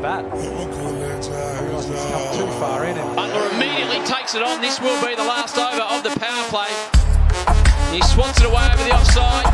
bat. Come too far in. Butler immediately takes it on. This will be the last over of the power play. He swats it away over the offside.